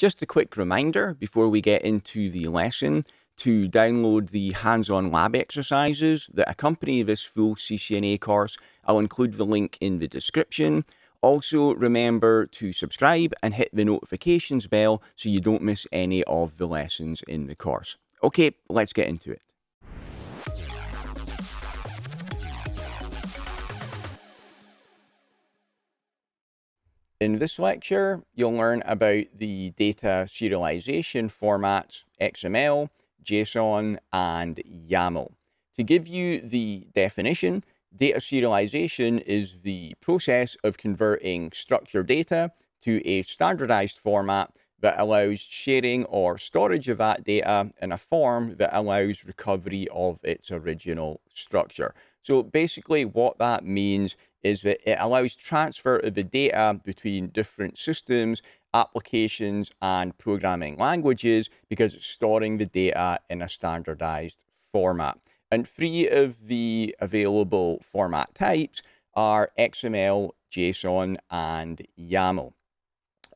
Just a quick reminder before we get into the lesson to download the hands-on lab exercises that accompany this full CCNA course. I'll include the link in the description. Also, remember to subscribe and hit the notifications bell so you don't miss any of the lessons in the course. Okay, let's get into it. In this lecture, you'll learn about the data serialization formats XML, JSON, and YAML. To give you the definition, data serialization is the process of converting structured data to a standardized format that allows sharing or storage of that data in a form that allows recovery of its original structure. So basically what that means is that it allows transfer of the data between different systems, applications, and programming languages because it's storing the data in a standardized format. And three of the available format types are XML, JSON, and YAML.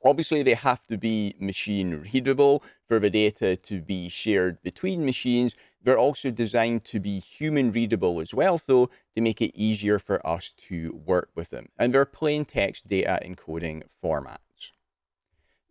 Obviously, they have to be machine readable for the data to be shared between machines. They're also designed to be human readable as well, though, to make it easier for us to work with them. And they're plain text data encoding formats.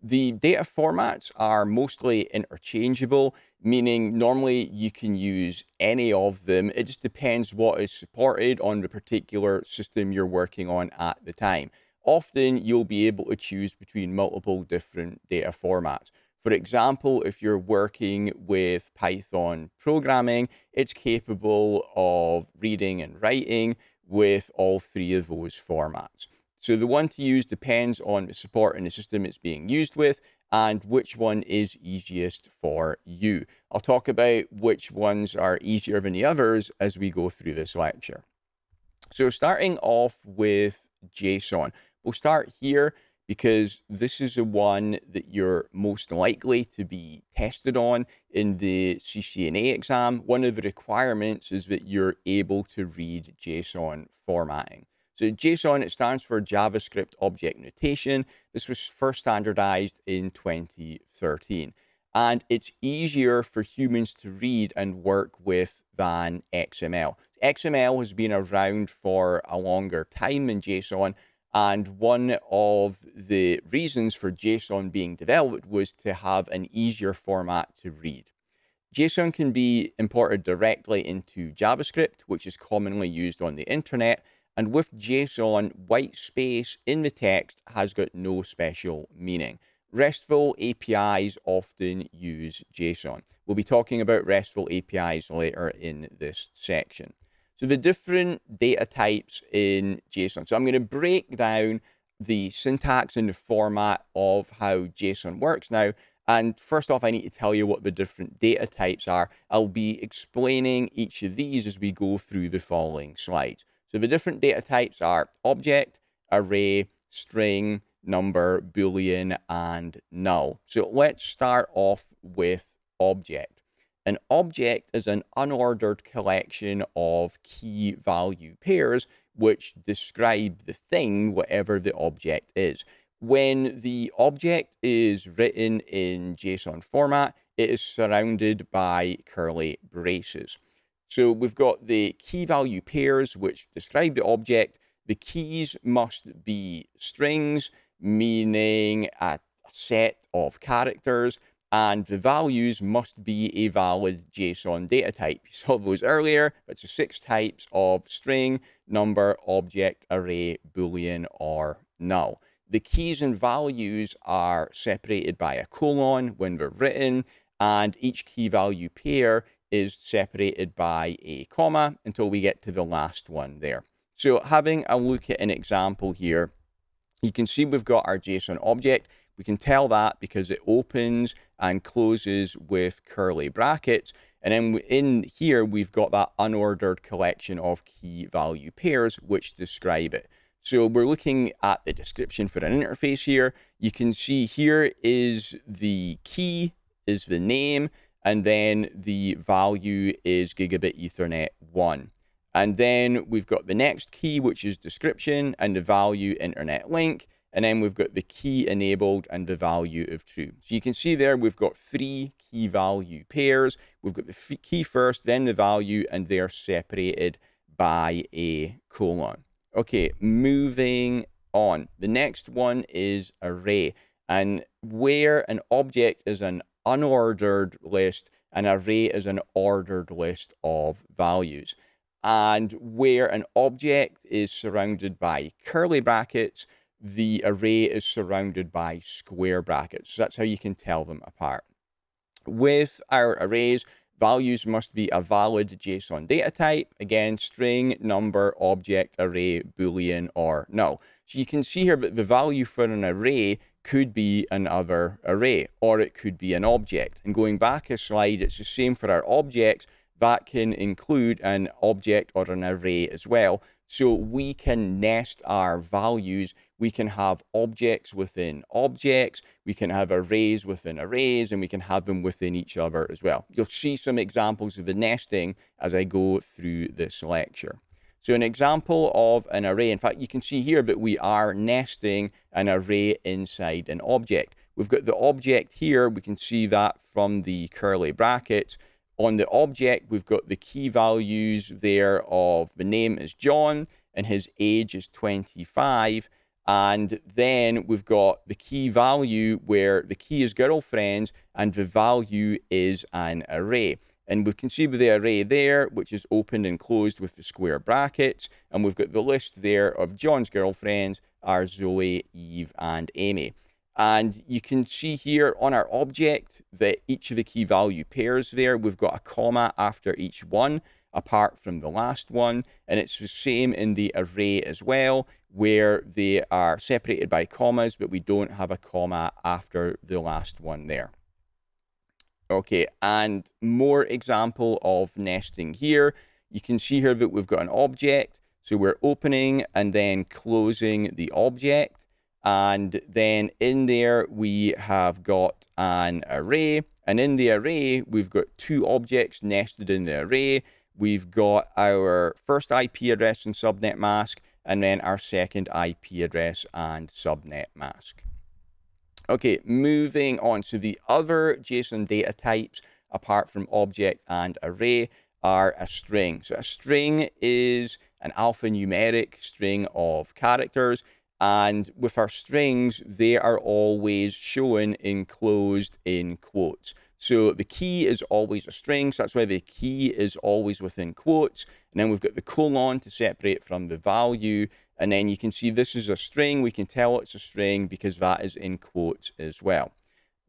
The data formats are mostly interchangeable, meaning normally you can use any of them. It just depends what is supported on the particular system you're working on at the time often you'll be able to choose between multiple different data formats. For example, if you're working with Python programming, it's capable of reading and writing with all three of those formats. So the one to use depends on the support in the system it's being used with and which one is easiest for you. I'll talk about which ones are easier than the others as we go through this lecture. So starting off with JSON. We'll start here because this is the one that you're most likely to be tested on in the CCNA exam. One of the requirements is that you're able to read JSON formatting. So JSON, it stands for JavaScript Object Notation. This was first standardized in 2013. And it's easier for humans to read and work with than XML. XML has been around for a longer time than JSON, and one of the reasons for JSON being developed was to have an easier format to read. JSON can be imported directly into JavaScript, which is commonly used on the internet. And with JSON, white space in the text has got no special meaning. RESTful APIs often use JSON. We'll be talking about RESTful APIs later in this section. So the different data types in JSON. So I'm going to break down the syntax and the format of how JSON works now. And first off, I need to tell you what the different data types are. I'll be explaining each of these as we go through the following slides. So the different data types are object, array, string, number, boolean, and null. So let's start off with object. An object is an unordered collection of key value pairs which describe the thing, whatever the object is. When the object is written in JSON format, it is surrounded by curly braces. So we've got the key value pairs which describe the object. The keys must be strings, meaning a set of characters and the values must be a valid JSON data type. You saw those earlier, but it's six types of string, number, object, array, boolean, or null. The keys and values are separated by a colon when they're written, and each key value pair is separated by a comma until we get to the last one there. So having a look at an example here, you can see we've got our JSON object. We can tell that because it opens and closes with curly brackets. And then in here, we've got that unordered collection of key value pairs which describe it. So we're looking at the description for an interface here. You can see here is the key, is the name, and then the value is gigabit ethernet 1. And then we've got the next key, which is description, and the value internet link, and then we've got the key enabled and the value of true. So you can see there we've got three key value pairs. We've got the key first, then the value, and they're separated by a colon. Okay, moving on. The next one is array. And where an object is an unordered list, an array is an ordered list of values. And where an object is surrounded by curly brackets, the array is surrounded by square brackets. So that's how you can tell them apart. With our arrays, values must be a valid JSON data type. Again, string, number, object, array, boolean, or null. So you can see here that the value for an array could be another array, or it could be an object. And going back a slide, it's the same for our objects. That can include an object or an array as well. So we can nest our values. We can have objects within objects. We can have arrays within arrays, and we can have them within each other as well. You'll see some examples of the nesting as I go through this lecture. So an example of an array, in fact, you can see here that we are nesting an array inside an object. We've got the object here. We can see that from the curly brackets. On the object, we've got the key values there of the name is John and his age is 25. And then we've got the key value where the key is girlfriends and the value is an array. And we can see with the array there, which is opened and closed with the square brackets. And we've got the list there of John's girlfriends are Zoe, Eve, and Amy. And you can see here on our object that each of the key value pairs there, we've got a comma after each one, apart from the last one. And it's the same in the array as well, where they are separated by commas, but we don't have a comma after the last one there. Okay, and more example of nesting here. You can see here that we've got an object. So we're opening and then closing the object. And then in there, we have got an array. And in the array, we've got two objects nested in the array. We've got our first IP address and subnet mask, and then our second IP address and subnet mask. Okay, moving on. So the other JSON data types, apart from object and array, are a string. So a string is an alphanumeric string of characters. And with our strings, they are always shown enclosed in quotes. So the key is always a string, so that's why the key is always within quotes. And then we've got the colon to separate from the value. And then you can see this is a string. We can tell it's a string because that is in quotes as well.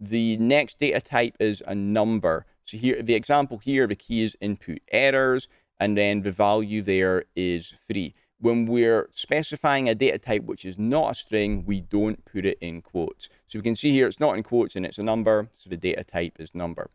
The next data type is a number. So here, the example here, the key is input errors, and then the value there is three. When we're specifying a data type which is not a string, we don't put it in quotes. So we can see here it's not in quotes and it's a number, so the data type is number.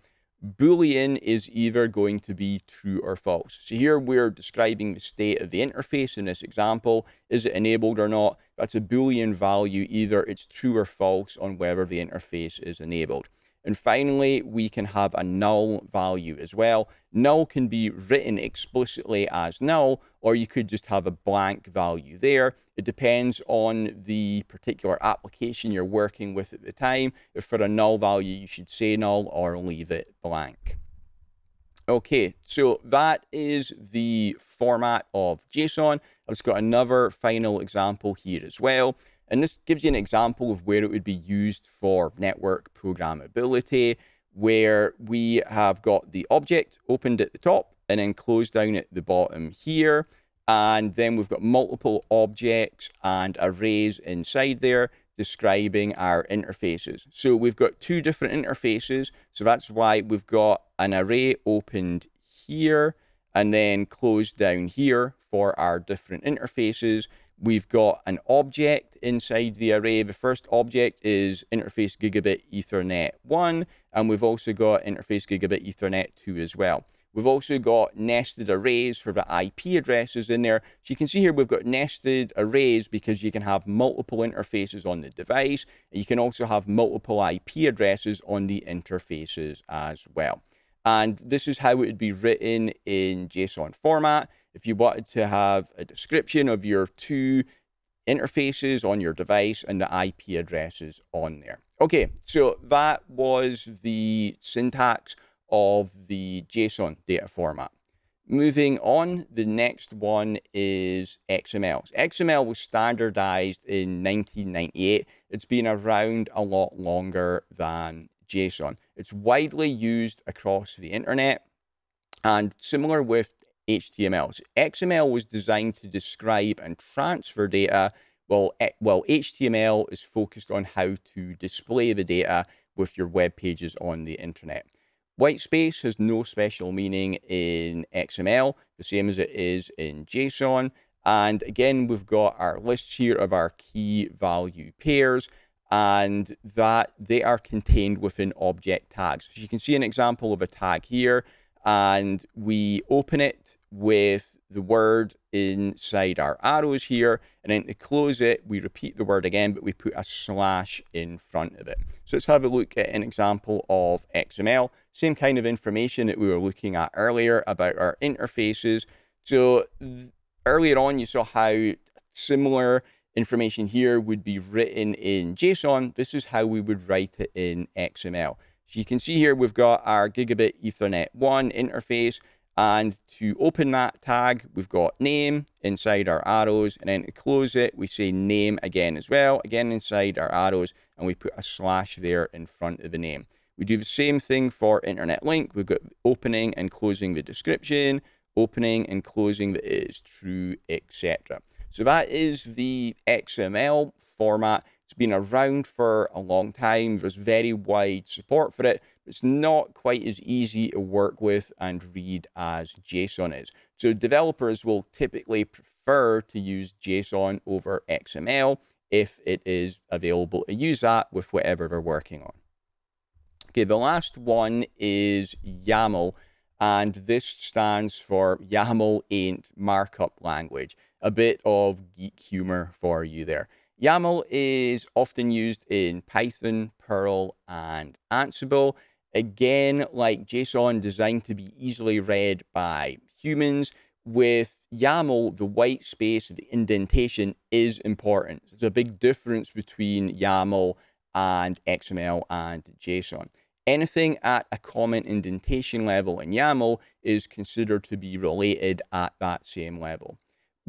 Boolean is either going to be true or false. So here we're describing the state of the interface in this example. Is it enabled or not? That's a Boolean value. Either it's true or false on whether the interface is enabled. And finally, we can have a null value as well. Null can be written explicitly as null, or you could just have a blank value there. It depends on the particular application you're working with at the time. If for a null value, you should say null or leave it blank. Okay, so that is the format of JSON. I've just got another final example here as well. And this gives you an example of where it would be used for network programmability, where we have got the object opened at the top and then closed down at the bottom here. And then we've got multiple objects and arrays inside there describing our interfaces. So we've got two different interfaces. So that's why we've got an array opened here and then closed down here for our different interfaces. We've got an object inside the array. The first object is interface gigabit ethernet 1, and we've also got interface gigabit ethernet 2 as well. We've also got nested arrays for the IP addresses in there. So you can see here we've got nested arrays because you can have multiple interfaces on the device. You can also have multiple IP addresses on the interfaces as well. And this is how it would be written in JSON format if you wanted to have a description of your two interfaces on your device and the IP addresses on there. Okay, so that was the syntax of the JSON data format. Moving on, the next one is XML. XML was standardized in 1998. It's been around a lot longer than JSON. It's widely used across the internet and similar with HTML. XML was designed to describe and transfer data, while, eh, while HTML is focused on how to display the data with your web pages on the internet. White space has no special meaning in XML, the same as it is in JSON. And again, we've got our lists here of our key value pairs and that they are contained within object tags. So you can see an example of a tag here and we open it with the word inside our arrows here. And then to close it, we repeat the word again, but we put a slash in front of it. So let's have a look at an example of XML. Same kind of information that we were looking at earlier about our interfaces. So earlier on, you saw how similar information here would be written in JSON. This is how we would write it in XML. So you can see here, we've got our Gigabit Ethernet 1 interface. And to open that tag, we've got name inside our arrows. And then to close it, we say name again as well, again inside our arrows. And we put a slash there in front of the name. We do the same thing for internet link. We've got opening and closing the description, opening and closing the is true, etc. So that is the XML format. It's been around for a long time. There's very wide support for it, it's not quite as easy to work with and read as JSON is. So developers will typically prefer to use JSON over XML if it is available to use that with whatever they're working on. Okay, the last one is YAML, and this stands for YAML Ain't Markup Language. A bit of geek humor for you there. YAML is often used in Python, Perl, and Ansible. Again, like JSON, designed to be easily read by humans. With YAML, the white space, the indentation is important. There's a big difference between YAML and XML and JSON. Anything at a common indentation level in YAML is considered to be related at that same level.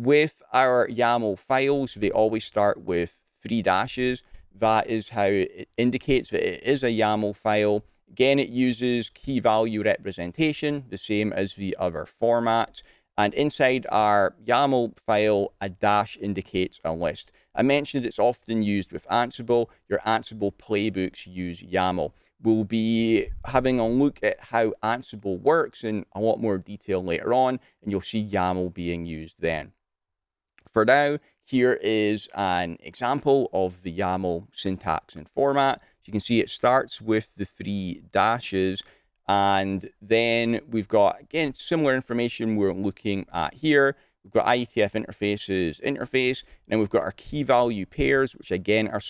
With our YAML files, they always start with three dashes. That is how it indicates that it is a YAML file. Again, it uses key value representation, the same as the other formats. And inside our YAML file, a dash indicates a list. I mentioned it's often used with Ansible. Your Ansible playbooks use YAML. We'll be having a look at how Ansible works in a lot more detail later on, and you'll see YAML being used then. For now, here is an example of the YAML syntax and format you can see it starts with the three dashes and then we've got, again, similar information we're looking at here. We've got IETF interfaces interface, and then we've got our key value pairs, which again are,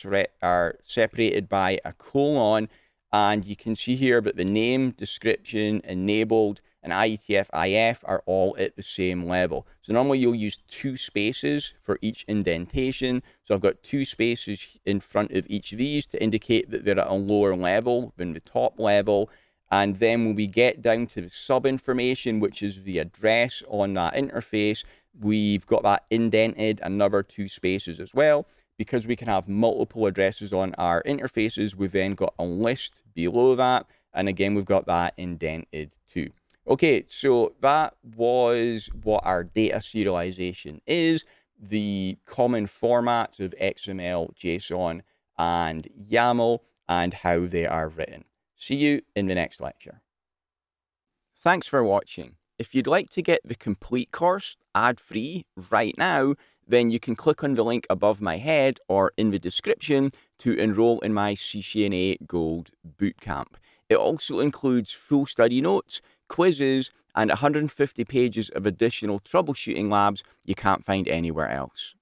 are separated by a colon. And you can see here that the name, description, enabled, and IETF IF are all at the same level. So normally you'll use two spaces for each indentation. So I've got two spaces in front of each of these to indicate that they're at a lower level than the top level. And then when we get down to the sub information, which is the address on that interface, we've got that indented another two spaces as well. Because we can have multiple addresses on our interfaces, we've then got a list below that. And again, we've got that indented too. Okay, so that was what our data serialization is, the common formats of XML, JSON, and YAML, and how they are written. See you in the next lecture. Thanks for watching. If you'd like to get the complete course ad-free right now, then you can click on the link above my head or in the description to enroll in my CCNA Gold Bootcamp. It also includes full study notes, quizzes, and 150 pages of additional troubleshooting labs you can't find anywhere else.